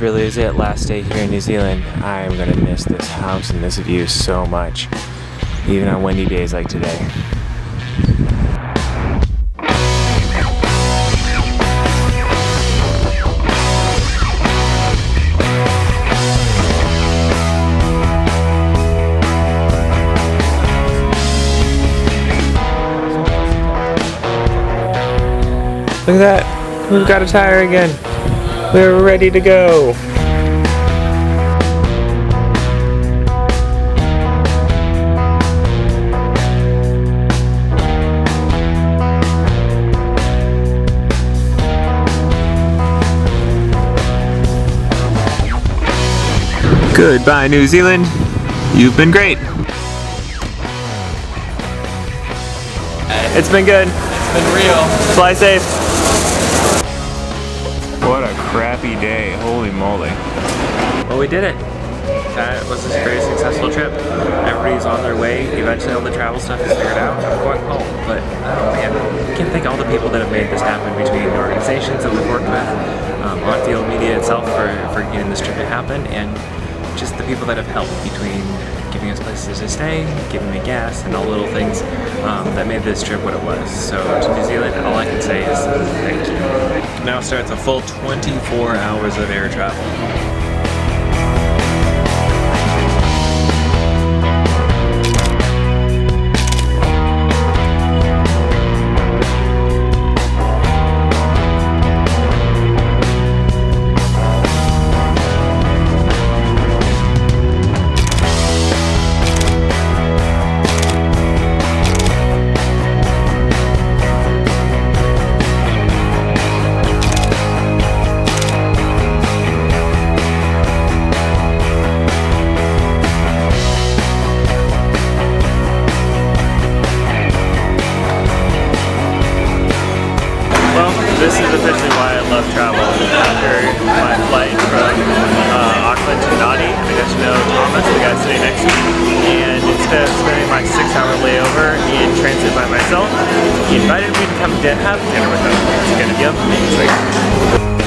really is it. Last day here in New Zealand. I'm gonna miss this house and this view so much, even on windy days like today. Look at that. We've got a tire again. We're ready to go. Goodbye, New Zealand. You've been great. It's been good. It's been real. Fly safe. What a crappy day. Holy moly. Well, we did it. That was a very successful trip. Everybody's on their way. Eventually all the travel stuff is figured out. I'm going home. But, oh man, I can't thank all the people that have made this happen between the organizations that we've worked with, um, on-field media itself for, for getting this trip to happen, and just the people that have helped between giving us places to stay, giving me gas, and all little things um, that made this trip what it was. So to New Zealand, all I can say is thank you. Now starts a full 24 hours of air travel. This is officially why I love travel. After my flight from uh, Auckland to Nadi, I got to know Thomas, the guy sitting next to me, and instead of spending my six-hour layover in transit by myself, he invited me to come have dinner with him. It's gonna be amazing.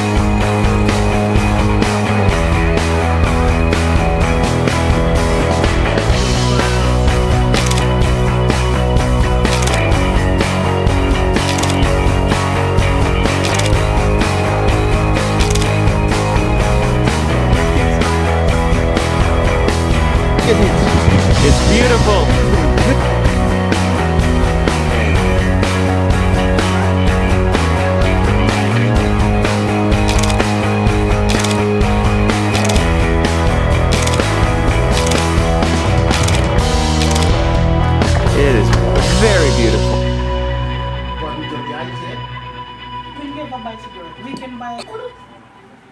Beautiful. We told you, I said, can you get my? We can buy.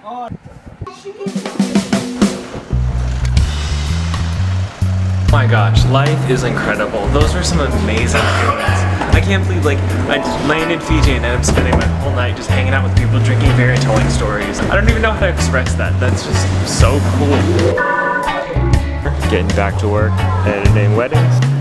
Oh. Oh my gosh, life is incredible. Those were some amazing feelings. I can't believe like I just landed Fiji and I'm spending my whole night just hanging out with people, drinking beer and telling stories. I don't even know how to express that. That's just so cool. Getting back to work, editing weddings.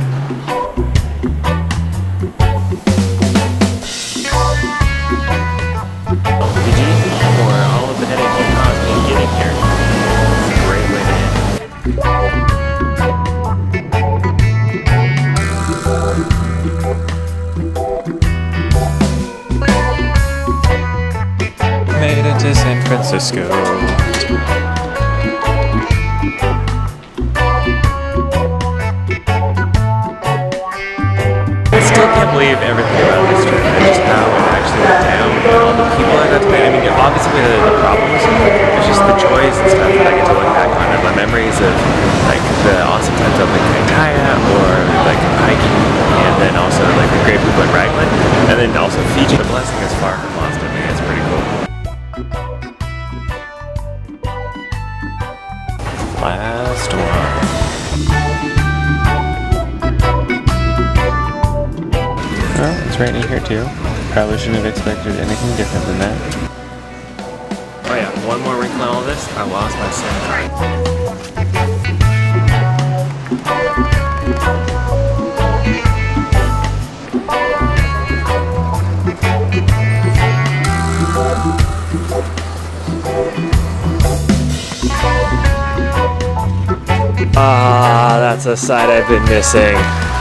Made it to San Francisco. I still can't believe everything obviously the, problems, but just the joys and stuff that I get to look back on and my memories of like the awesome times of like Kaitaia or like hiking and then also like the great people in Raglan and then also Fiji. The blessing is far from lost on me. It's pretty cool. Last one. Well, it's raining here too. Probably shouldn't have expected anything different than that. Oh yeah, one more wrinkle in all this, I lost my sandbag. Ah, that's a side I've been missing.